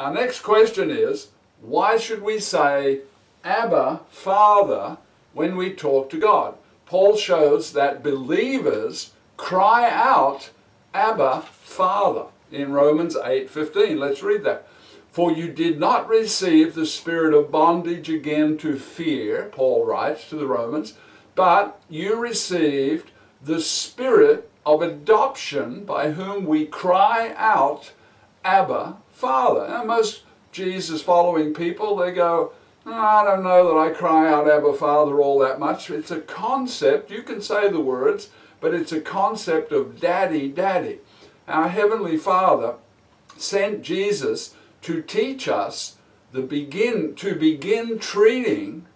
our next question is, why should we say Abba, Father, when we talk to God? Paul shows that believers cry out, Abba, Father, in Romans 8:15. Let's read that. For you did not receive the spirit of bondage again to fear, Paul writes to the Romans, but you received the spirit of adoption by whom we cry out, Abba, Father. Now, most Jesus following people, they go, "Oh, I don't know that I cry out Abba, Father all that much. It's a concept. You can say the words, but it's a concept of daddy, daddy. Our Heavenly Father sent Jesus to teach us the begin to begin treating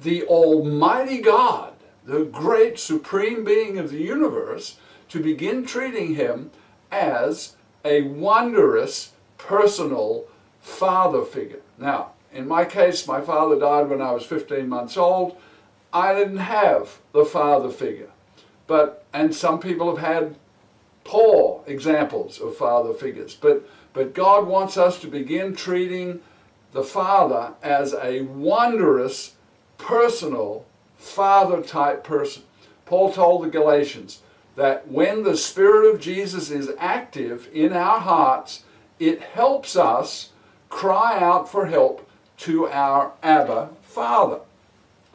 the Almighty God, the great supreme being of the universe, to begin treating him as a wondrous personal father figure. Now, in my case, my father died when I was 15 months old. I didn't have the father figure. But and some people have had poor examples of father figures. But but God wants us to begin treating the Father as a wondrous, personal, Father type person. Paul told the Galatians that when the Spirit of Jesus is active in our hearts, it helps us cry out for help to our Abba Father.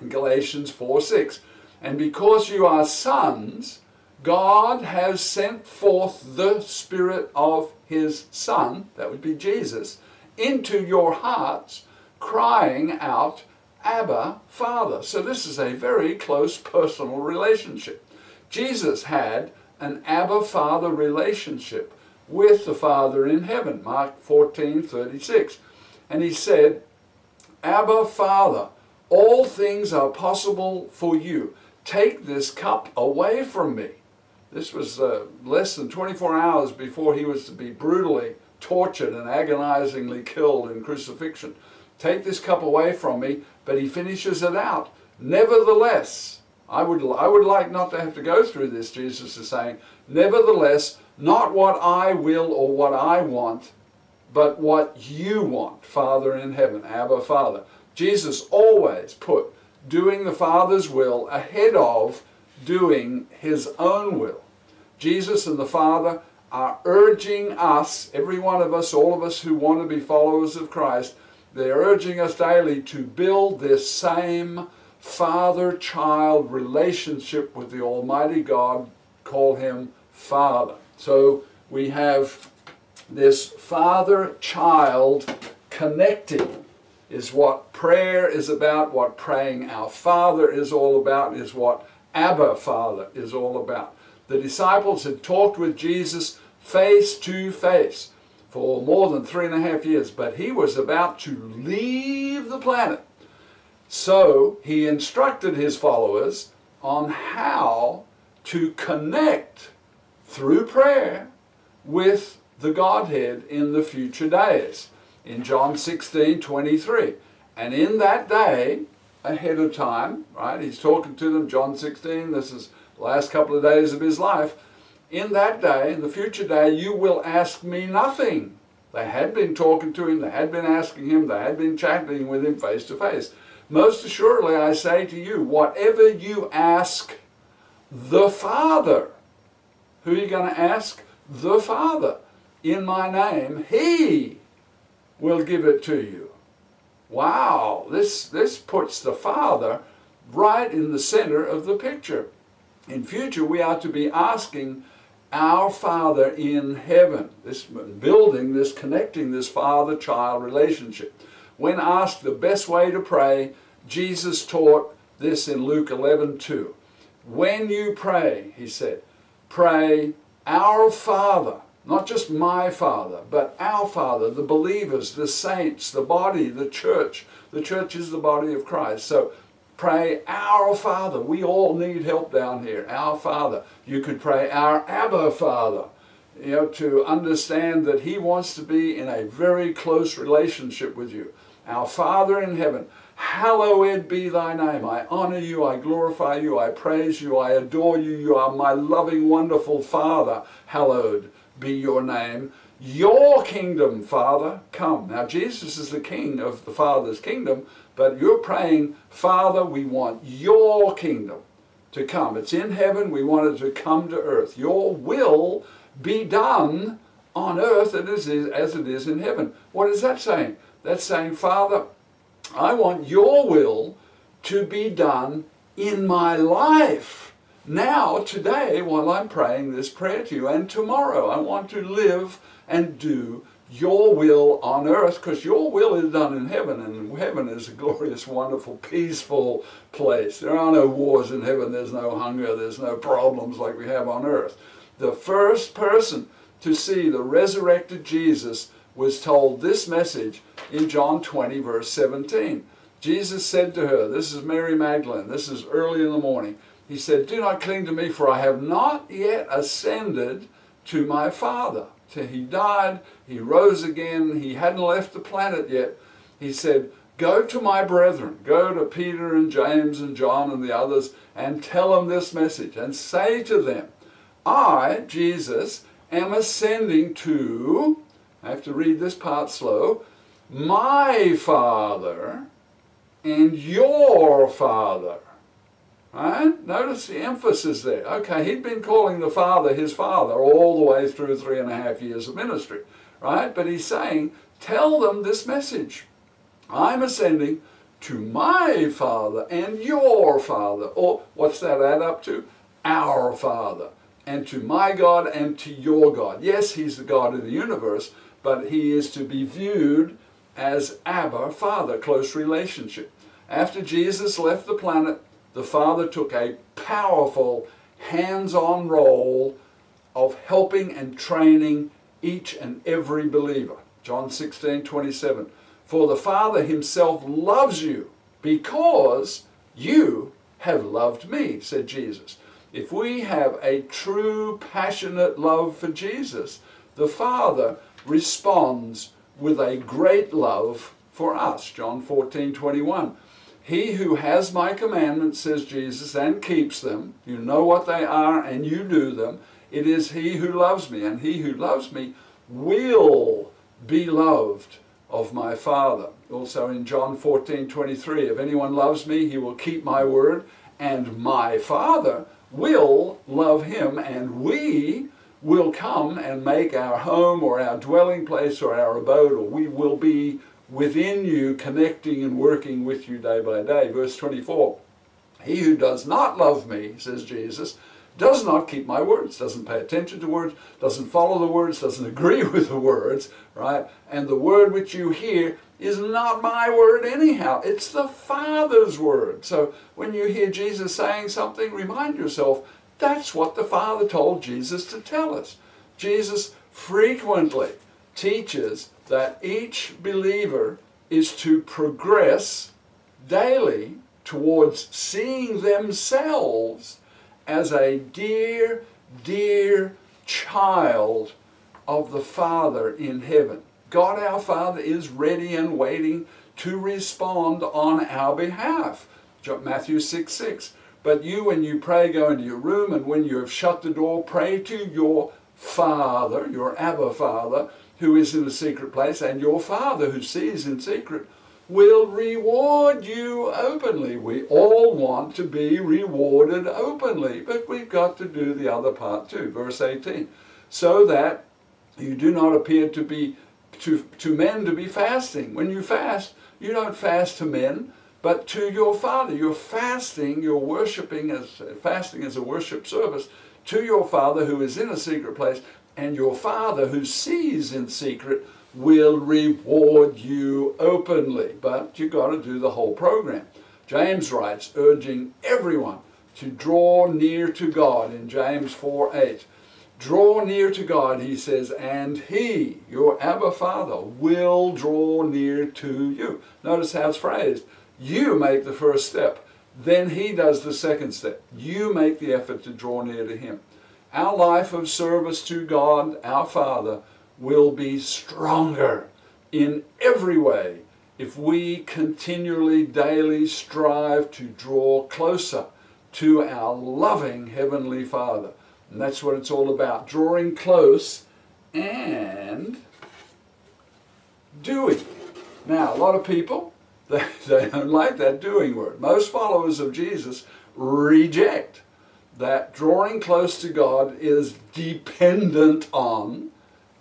Galatians 4 6. And because you are sons, God has sent forth the Spirit of His Son, that would be Jesus, into your hearts, crying out, Abba, Father. So this is a very close personal relationship. Jesus had an Abba Father relationship with the Father in heaven, Mark 14 36. And he said, Abba, Father, all things are possible for you. Take this cup away from me. This was uh, less than 24 hours before he was to be brutally tortured and agonizingly killed in crucifixion. Take this cup away from me, but he finishes it out. Nevertheless, I would, I would like not to have to go through this, Jesus is saying. Nevertheless, not what I will or what I want, but what you want, Father in heaven, Abba Father. Jesus always put doing the Father's will ahead of doing his own will. Jesus and the Father are urging us, every one of us, all of us who want to be followers of Christ, they're urging us daily to build this same father child relationship with the Almighty God, call him Father. So we have this father child connecting is what prayer is about, what praying our Father is all about, is what Abba Father is all about. The disciples had talked with Jesus face to face for more than three and a half years, but he was about to leave the planet. So he instructed his followers on how to connect through prayer with the Godhead in the future days. In John 16, 23. And in that day, ahead of time, right, he's talking to them, John 16, this is the last couple of days of his life. In that day, in the future day, you will ask me nothing. They had been talking to him, they had been asking him, they had been chatting with him face to face. Most assuredly, I say to you, whatever you ask the Father, who are you going to ask? The Father. In my name, He will give it to you. Wow, this, this puts the Father right in the center of the picture. In future, we are to be asking our Father in heaven, this building, this connecting this father-child relationship. When asked the best way to pray, Jesus taught this in Luke 11, 2. When you pray, he said, pray, Our Father, not just my Father, but our Father, the believers, the saints, the body, the church. The church is the body of Christ. So pray, Our Father. We all need help down here. Our Father. You could pray, Our Abba Father. You know, to understand that He wants to be in a very close relationship with you. Our Father in heaven, hallowed be thy name. I honor you, I glorify you, I praise you, I adore you. You are my loving, wonderful Father. Hallowed be your name. Your kingdom, Father, come. Now, Jesus is the king of the Father's kingdom, but you're praying, Father, we want your kingdom to come. It's in heaven, we want it to come to earth. Your will be done on earth as it is in heaven. What is that saying? That's saying, Father, I want your will to be done in my life. Now, today, while I'm praying this prayer to you, and tomorrow, I want to live and do your will on earth because your will is done in heaven and heaven is a glorious wonderful peaceful place there are no wars in heaven there's no hunger there's no problems like we have on earth the first person to see the resurrected jesus was told this message in john 20 verse 17 jesus said to her this is mary magdalene this is early in the morning he said do not cling to me for i have not yet ascended to my father till he died. He rose again. He hadn't left the planet yet. He said, Go to my brethren, go to Peter and James and John and the others, and tell them this message, and say to them, I, Jesus, am ascending to, I have to read this part slow, my Father and your Father. Right? Notice the emphasis there. Okay, he'd been calling the Father his Father all the way through three and a half years of ministry. Right? But he's saying, tell them this message. I'm ascending to my Father and your Father. Or what's that add up to? Our Father. And to my God and to your God. Yes, he's the God of the universe, but he is to be viewed as Abba, Father, close relationship. After Jesus left the planet, the Father took a powerful hands-on role of helping and training each and every believer. John 16, 27. For the Father himself loves you because you have loved me, said Jesus. If we have a true, passionate love for Jesus, the Father responds with a great love for us. John 14, 21. He who has my commandments, says Jesus, and keeps them, you know what they are and you do them, it is he who loves me, and he who loves me will be loved of my Father. Also in John 14, 23, if anyone loves me, he will keep my word, and my Father will love him, and we will come and make our home or our dwelling place or our abode, or we will be within you, connecting and working with you day by day. Verse 24 He who does not love me, says Jesus, does not keep my words, doesn't pay attention to words, doesn't follow the words, doesn't agree with the words, right? And the word which you hear is not my word anyhow. It's the Father's word. So when you hear Jesus saying something, remind yourself that's what the Father told Jesus to tell us. Jesus frequently teaches that each believer is to progress daily towards seeing themselves as a dear, dear child of the Father in heaven. God our Father is ready and waiting to respond on our behalf. Matthew 6 6. But you, when you pray, go into your room, and when you have shut the door, pray to your Father, your Abba Father, who is in a secret place, and your Father who sees in secret will reward you openly. We all want to be rewarded openly, but we've got to do the other part too. Verse 18. So that you do not appear to be to, to men to be fasting. When you fast, you don't fast to men, but to your Father. You're fasting, you're worshiping as fasting as a worship service to your Father who is in a secret place and your Father who sees in secret will reward you openly. But you've got to do the whole program. James writes, urging everyone to draw near to God in James 4 8. Draw near to God, he says, and he, your Abba Father, will draw near to you. Notice how it's phrased. You make the first step, then he does the second step. You make the effort to draw near to him our life of service to God, our Father, will be stronger in every way if we continually, daily strive to draw closer to our loving Heavenly Father. And that's what it's all about, drawing close and doing. Now, a lot of people, they, don't like that doing word. Most followers of Jesus reject that drawing close to God is dependent on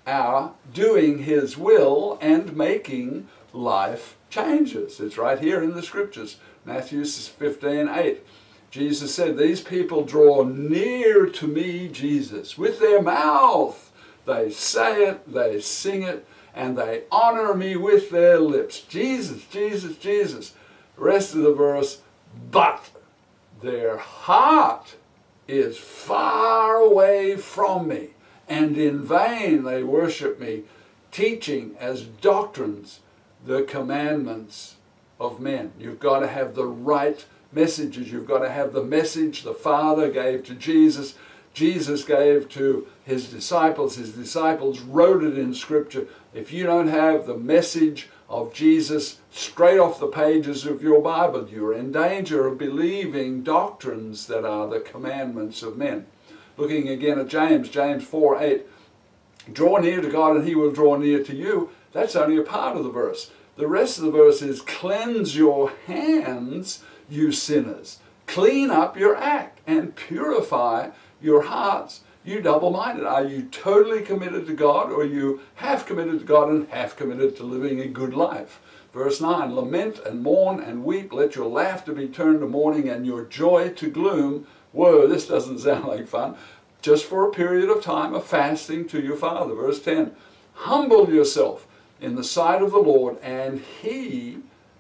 our doing His will and making life changes. It's right here in the scriptures. Matthew 15, 8. Jesus said, These people draw near to me, Jesus, with their mouth. They say it, they sing it, and they honor me with their lips. Jesus, Jesus, Jesus. Rest of the verse, but their heart is far away from me, and in vain they worship me, teaching as doctrines the commandments of men. You've got to have the right messages. You've got to have the message the Father gave to Jesus, Jesus gave to his disciples. His disciples wrote it in Scripture. If you don't have the message of Jesus straight off the pages of your Bible, you're in danger of believing doctrines that are the commandments of men. Looking again at James, James 4 8. Draw near to God and he will draw near to you. That's only a part of the verse. The rest of the verse is cleanse your hands, you sinners. Clean up your act and purify your hearts. You double minded. Are you totally committed to God or you half committed to God and half committed to living a good life? Verse 9 Lament and mourn and weep. Let your laughter be turned to mourning and your joy to gloom. Whoa, this doesn't sound like fun. Just for a period of time of fasting to your Father. Verse 10 Humble yourself in the sight of the Lord, and He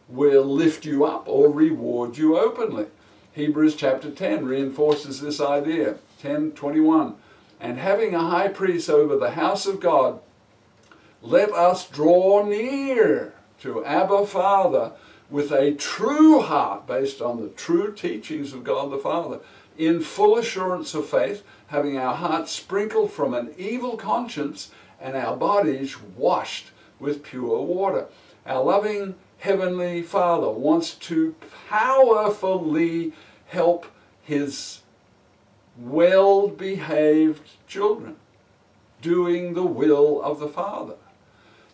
will lift you up or reward you openly. Hebrews chapter 10 reinforces this idea. 10:21 And having a high priest over the house of God, let us draw near to Abba Father with a true heart based on the true teachings of God the Father, in full assurance of faith, having our hearts sprinkled from an evil conscience and our bodies washed with pure water. Our loving Heavenly Father wants to powerfully help His well behaved children doing the will of the Father.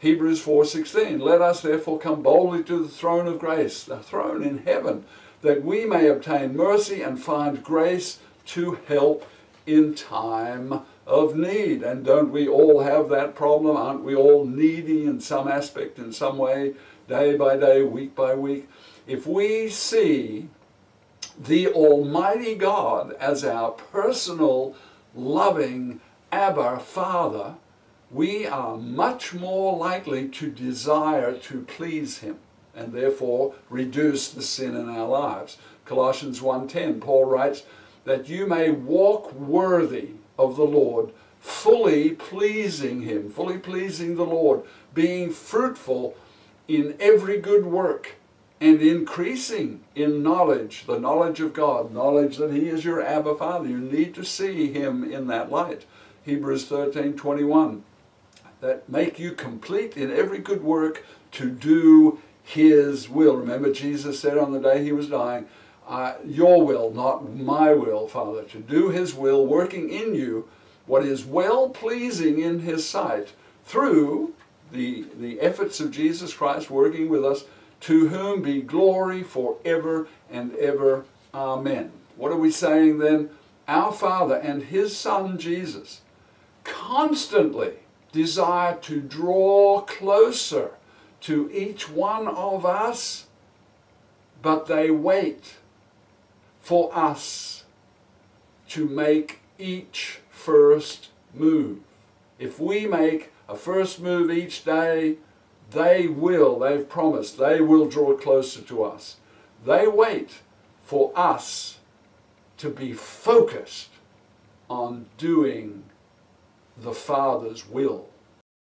Hebrews 4:16 Let us therefore come boldly to the throne of grace, the throne in heaven, that we may obtain mercy and find grace to help in time of need. And don't we all have that problem? Aren't we all needy in some aspect, in some way, day by day, week by week? If we see the Almighty God as our personal, loving Abba Father, we are much more likely to desire to please Him and therefore reduce the sin in our lives. Colossians 1.10, Paul writes, that you may walk worthy of the Lord, fully pleasing Him, fully pleasing the Lord, being fruitful in every good work and increasing in knowledge, the knowledge of God, knowledge that He is your Abba Father. You need to see Him in that light. Hebrews 13 21. That make you complete in every good work to do His will. Remember, Jesus said on the day He was dying, uh, Your will, not my will, Father, to do His will, working in you what is well pleasing in His sight through the, the efforts of Jesus Christ working with us to whom be glory forever and ever. Amen. What are we saying then? Our Father and His Son Jesus constantly desire to draw closer to each one of us, but they wait for us to make each first move. If we make a first move each day, they will, they've promised, they will draw closer to us. They wait for us to be focused on doing the Father's will.